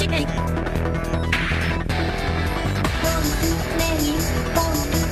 Chicken. Don't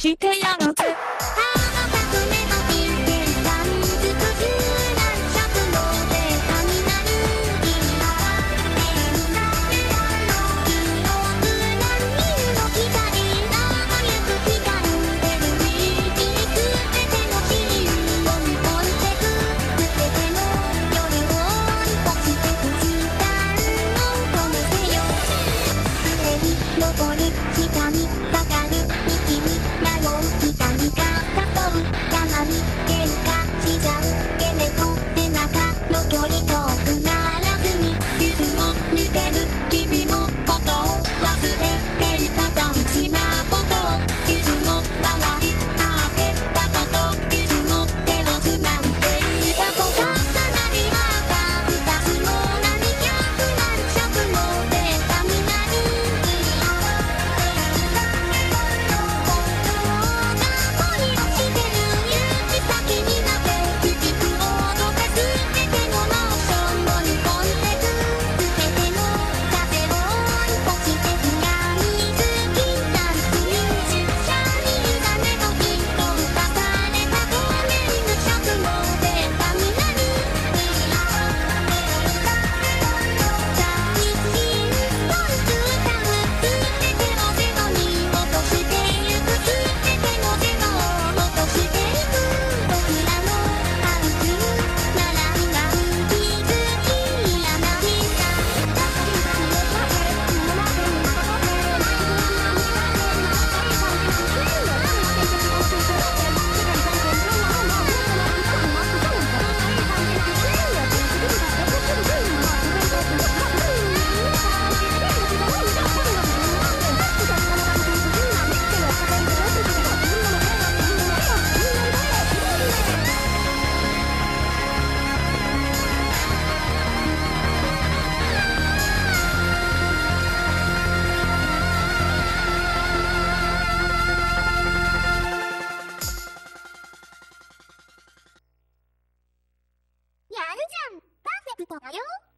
してやる。たわよ。